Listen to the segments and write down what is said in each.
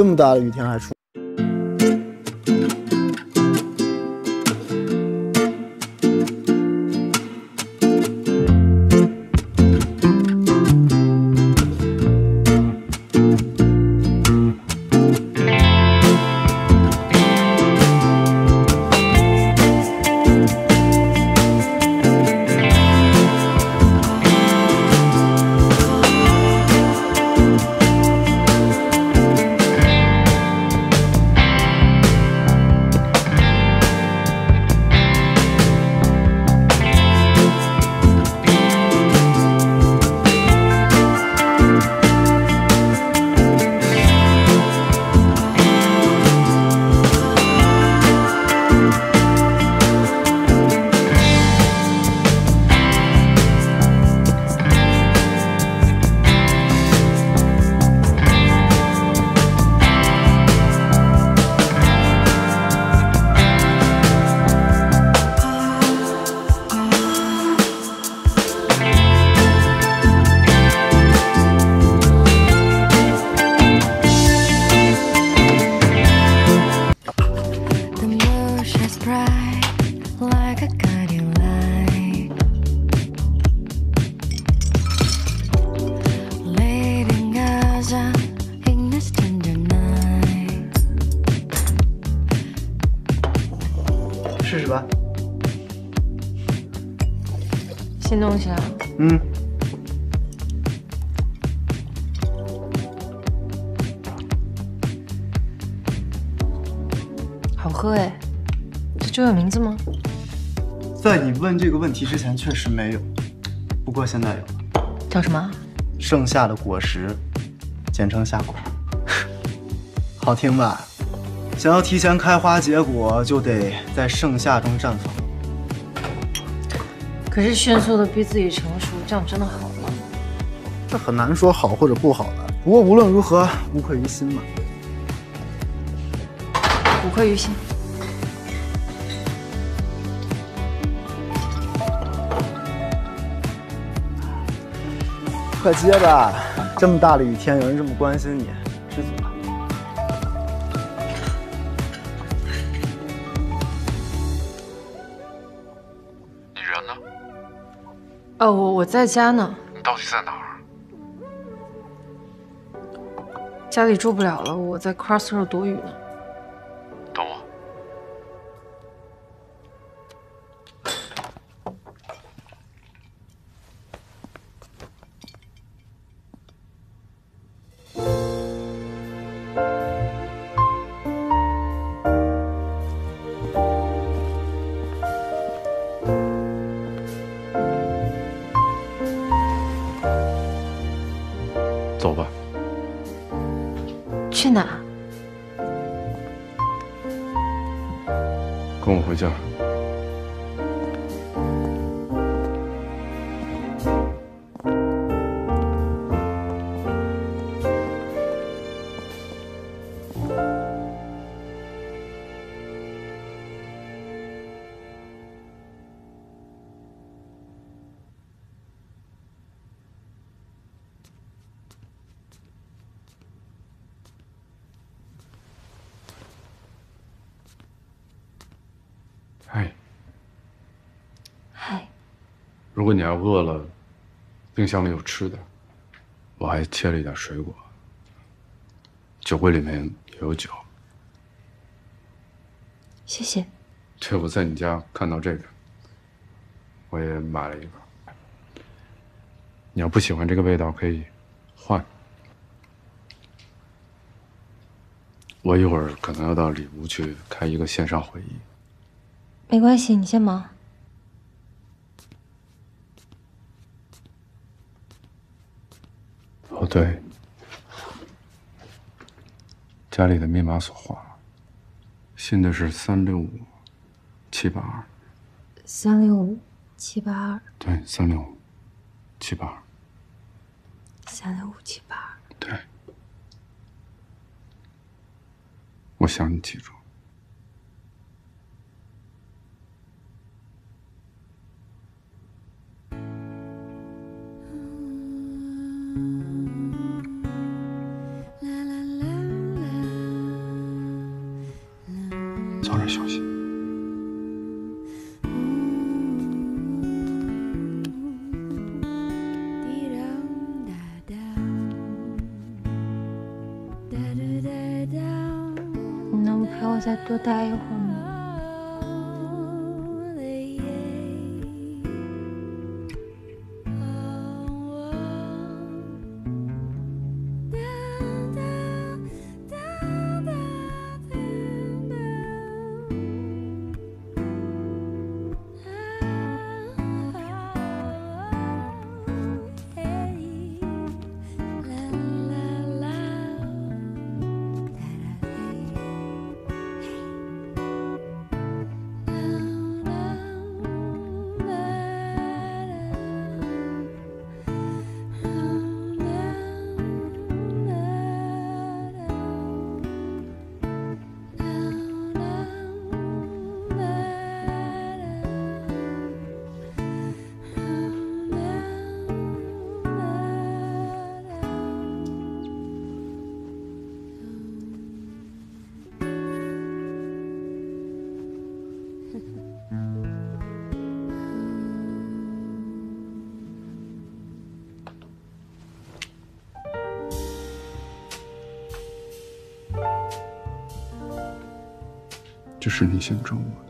这么大的雨天还出。这有名字吗？在你问这个问题之前，确实没有，不过现在有了。叫什么？盛夏的果实，简称夏果，好听吧？想要提前开花结果，就得在盛夏中绽放。可是迅速的逼自己成熟，这样真的好吗？这很难说好或者不好的。不过无论如何，无愧于心嘛。无愧于心。快接吧！这么大的雨天，有人这么关心你，知足了。你人呢？哦，我我在家呢，你到底在哪儿？家里住不了了，我在 Crossroad 躲雨呢。果你要饿了，冰箱里有吃的，我还切了一点水果，酒柜里面也有酒。谢谢。对，我在你家看到这个，我也买了一个。你要不喜欢这个味道，可以换。我一会儿可能要到里屋去开一个线上会议。没关系，你先忙。哦，对，家里的密码锁换了，新的是三六五七八二。三六五七八二，对，三六五七八二。三六五七八二。对，我想你记住。多待一会儿。是你先找我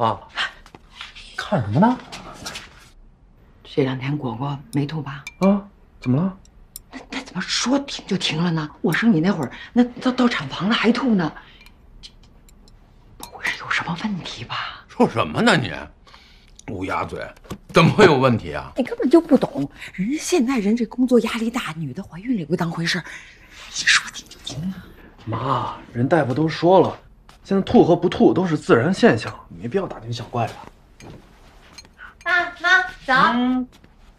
啊，看什么呢？这两天果果没吐吧？啊，怎么了？那那怎么说停就停了呢？我生你那会儿，那到到产房了还吐呢，这不会是有什么问题吧？说什么呢你？乌鸦嘴，怎么会有问题啊？你根本就不懂，人家现在人这工作压力大，女的怀孕了也不当回事儿，一说停就停啊。妈，人大夫都说了，现在吐和不吐都是自然现象，没必要大惊小怪的。爸妈早。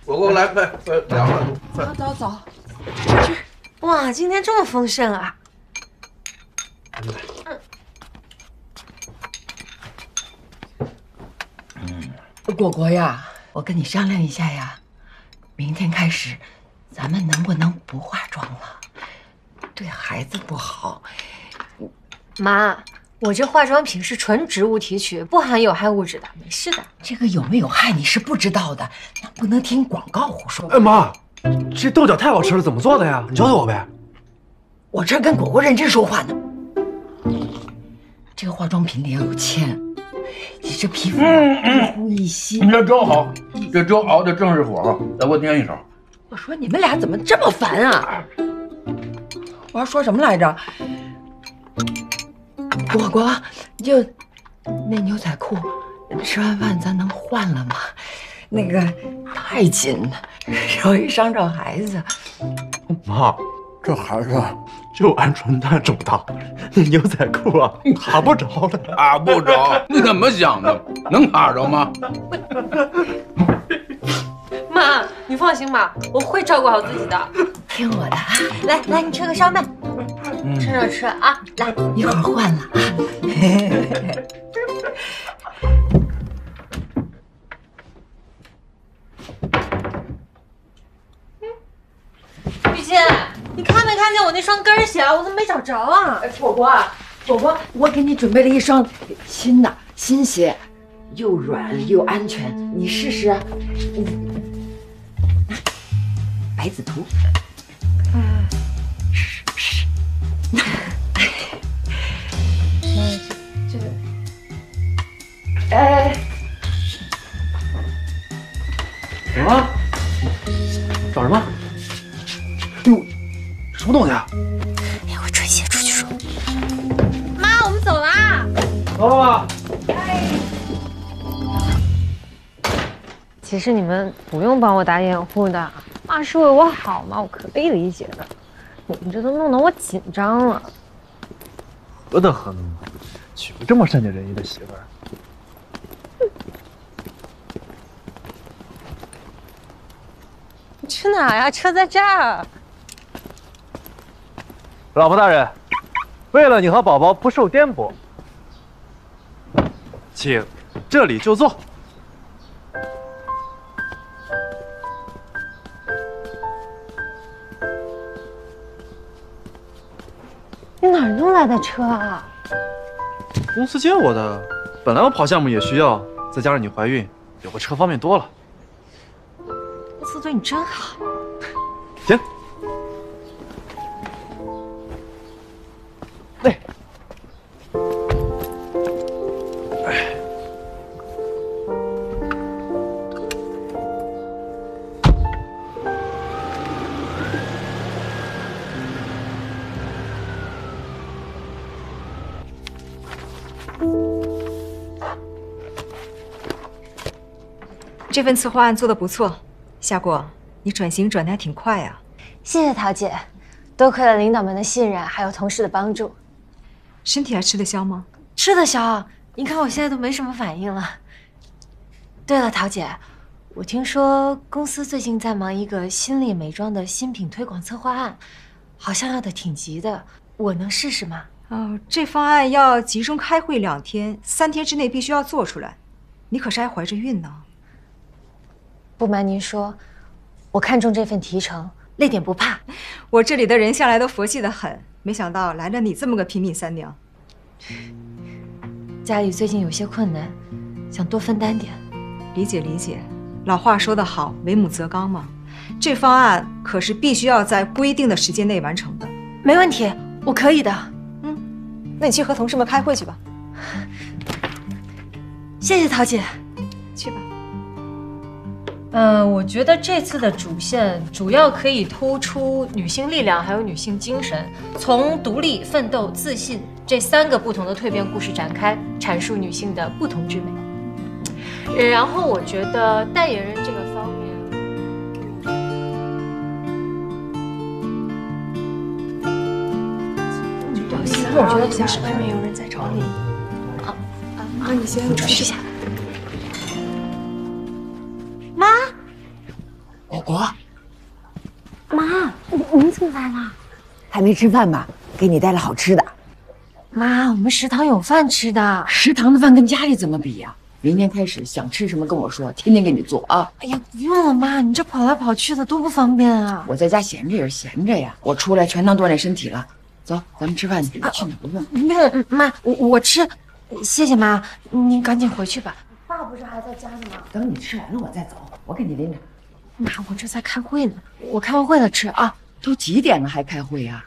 果果来，快快凉了，快走走走，哇，今天这么丰盛啊！嗯果果呀，我跟你商量一下呀，明天开始，咱们能不能不化妆了？对孩子不好。妈，我这化妆品是纯植物提取，不含有害物质的，没事的。这个有没有害你是不知道的，那不能听广告胡说。哎妈，这豆角太好吃了，怎么做的呀？你教教我呗。我这跟果果认真说话呢。这个化妆品里要有铅，你这皮肤一呼一吸。你这粥好，这粥熬的正是火，再给我添一勺。我说你们俩怎么这么烦啊？我要说什么来着？果果，你就那牛仔裤，吃完饭咱能换了吗？那个太紧了，容易伤着孩子。妈，这孩子就鹌鹑蛋这么大，那牛仔裤啊卡不着了。卡不着，你怎么想的？能卡着吗？妈，你放心吧，我会照顾好自己的。听我的啊，来来，你吃个烧麦，嗯趁热吃啊！来，一会儿换了啊。雨欣，你看没看见我那双跟鞋？我怎么没找着啊？果果啊，果果，我给你准备了一双新的新鞋，又软又安全，你试试。嗯，白子图。哎，怎么了？找什么？哎呦，什么东西啊？哎，我穿鞋出去说。妈，我们走啦。走了哎。其实你们不用帮我打掩护的，妈是为我好嘛，我可以理解的。你这都弄得我紧张了。何德何能啊？娶个这么善解人意的媳妇儿。你去哪呀？车在这儿。老婆大人，为了你和宝宝不受颠簸，请这里就坐。哪儿弄来的车啊？公司借我的，本来我跑项目也需要，再加上你怀孕，有个车方便多了。公司对你真好。这份策划案做得不错，夏果，你转型转得还挺快啊。谢谢陶姐，多亏了领导们的信任，还有同事的帮助，身体还吃得消吗？吃得消。你看我现在都没什么反应了。对了，陶姐，我听说公司最近在忙一个新力美妆的新品推广策划案，好像要的挺急的，我能试试吗？哦，这方案要集中开会两天，三天之内必须要做出来。你可是还怀着孕呢。不瞒您说，我看中这份提成，累点不怕。我这里的人向来都佛系的很，没想到来了你这么个拼命三娘。家里最近有些困难，想多分担点。理解理解，老话说得好，为母则刚嘛。这方案可是必须要在规定的时间内完成的。没问题，我可以的。嗯，那你去和同事们开会去吧。谢谢陶姐。去吧。嗯，我觉得这次的主线主要可以突出女性力量，还有女性精神，从独立、奋斗、自信这三个不同的蜕变故事展开，阐述女性的不同之美。然后我觉得代言人我觉得像是外面有人在找你。啊啊！你先出去一下。妈，果果，妈，你你怎么来了？还没吃饭吧？给你带了好吃的。妈，我们食堂有饭吃的。食堂的饭跟家里怎么比呀、明天开始想吃什么跟我说，天天给你做啊！哎呀，不用了，妈，你这跑来跑去的多不方便啊！我在家闲着也是闲着呀，我出来全当锻炼身体了。走，咱们吃饭去。去哪不用？没有，嗯妈，我我吃，谢谢妈，您赶紧回去吧。爸不是还在家呢吗？等你吃完了我再走，我给你拎着。妈，我这在开会呢，我开完会了吃啊。都几点了还开会呀、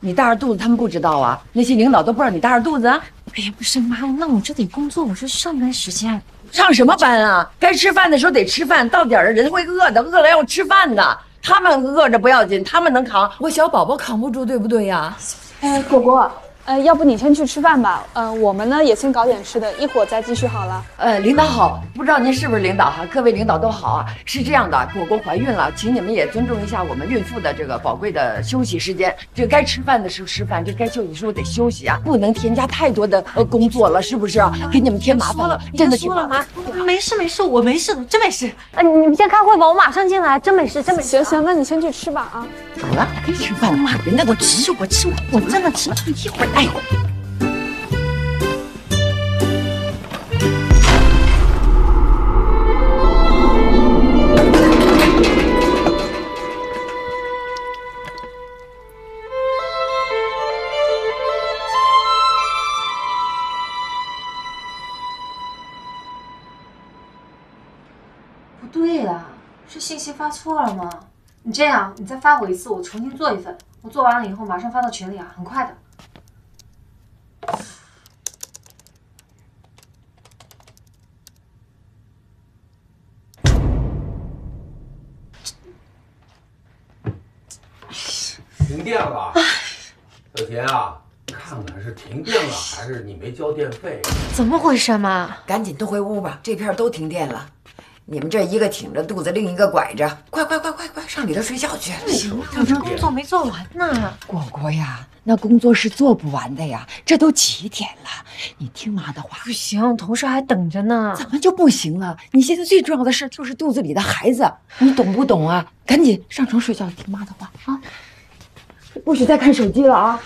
你大着肚子，他们不知道啊？那些领导都不知道你大着肚子啊？哎呀，不是妈，那我这得工作，我这上班时间。上什么班啊？该吃饭的时候得吃饭，到点儿了人会饿的，饿了要吃饭的。他们饿着不要紧，他们能扛，我小宝宝扛不住，对不对呀？哎，果果，呃，要不你先去吃饭吧。呃，我们呢也先搞点吃的，一会儿再继续好了。呃，领导好，不知道您是不是领导哈？各位领导都好啊。是这样的，果果怀孕了，请你们也尊重一下我们孕妇的这个宝贵的休息时间。这该吃饭的时候吃饭，这该休息的时候得休息啊，不能添加太多的呃工作了，是不是啊？给你们添麻烦了，真的挺麻烦。没事没事，我没事，真没事。呃，你们先开会吧，我马上进来，真没事，真没事。行行，那你先去吃吧啊。怎么了？该吃饭了嘛，人家都吃，我吃，我真的吃，一会儿哎呦。不对呀、是信息发错了吗？你这样，你再发我一次，我重新做一份。我做完了以后马上发到群里啊，很快的。停电了，小田啊，看看是停电了还是你没交电费？怎么回事嘛？赶紧都回屋吧，这片都停电了。你们这一个挺着肚子，另一个拐着，快快快快快上里头睡觉去！不行，我这工作没做完呢。果果呀，那工作是做不完的呀，这都几点了？你听妈的话。不行，同事还等着呢。怎么就不行了？你现在最重要的事就是肚子里的孩子，你懂不懂啊？赶紧上床睡觉，听妈的话啊！不许再看手机了啊！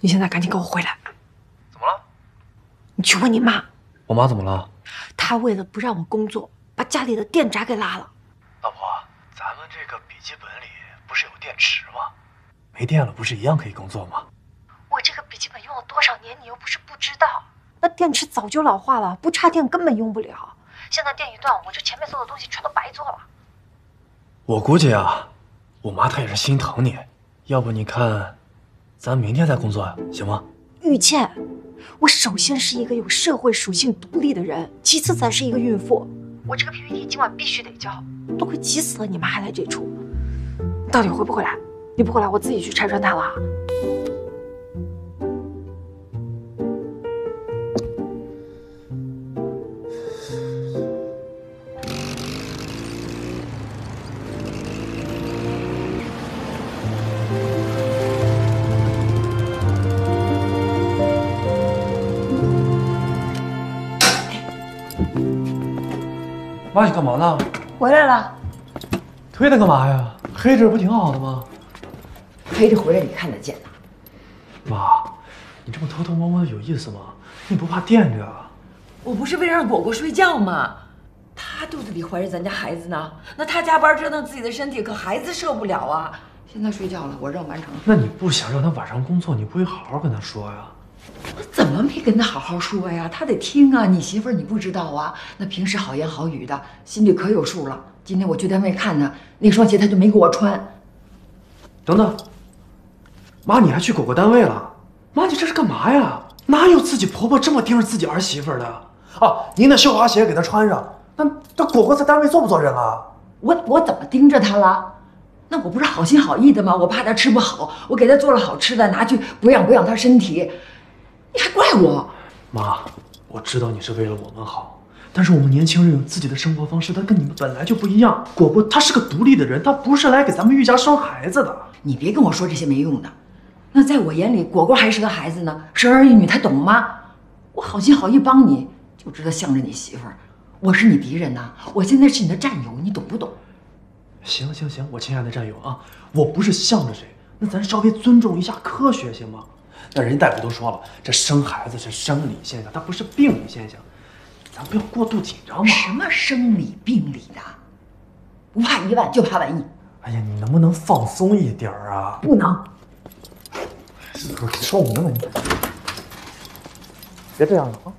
你现在赶紧给我回来！怎么了？你去问你妈，我妈怎么了？她为了不让我工作，把家里的电闸给拉了。老婆，咱们这个笔记本里不是有电池吗？没电了不是一样可以工作吗？我这个笔记本用了多少年，你又不是不知道。那电池早就老化了，不插电根本用不了。现在电一断，我这前面所有东西全都白做了。我估计啊，我妈她也是心疼你，要不你看，咱明天再工作呀，行吗？玉倩，我首先是一个有社会属性独立的人，其次才是一个孕妇。我这个 PPT 今晚必须得交，都快急死了，你妈还来这出，到底回不回来？你不回来，我自己去拆穿她了妈，你干嘛呢？回来了，推它干嘛呀？黑着不挺好的吗？黑着回来你看得见呐。妈，你这么偷偷摸摸的有意思吗？你不怕电着啊？我不是为了让果果睡觉吗？她肚子里怀着咱家孩子呢，那她加班折腾自己的身体，可孩子受不了啊。现在睡觉了，我任务完成了。那你不想让她晚上工作，你不会好好跟她说呀？我怎么没跟他好好说呀？他得听啊！你媳妇儿你不知道啊？那平时好言好语的，心里可有数了。今天我去单位看他，那双鞋他就没给我穿。等等，妈，你还去果果单位了？妈，你这是干嘛呀？哪有自己婆婆这么盯着自己儿媳妇儿的？啊，您那绣花鞋给她穿上。那那果果在单位做不做人啊？我我怎么盯着她了？那我不是好心好意的吗？我怕她吃不好，我给她做了好吃的，拿去补养补养她身体。你还怪我？妈，我知道你是为了我们好，但是我们年轻人有自己的生活方式，他跟你们本来就不一样。果果她是个独立的人，她不是来给咱们玉家生孩子的。你别跟我说这些没用的。那在我眼里，果果还是个孩子呢，生儿育女，他懂吗？我好心好意帮你，就知道向着你媳妇儿。我是你敌人呐，我现在是你的战友，你懂不懂？行行行，我亲爱的战友啊，我不是向着谁，那咱稍微尊重一下科学行吗？那人家大夫都说了，这生孩子是生理现象，它不是病理现象，咱不要过度紧张嘛。什么生理病理的？不怕一万就怕万一。哎呀，你能不能放松一点儿啊？不能。受不了你，别这样了啊！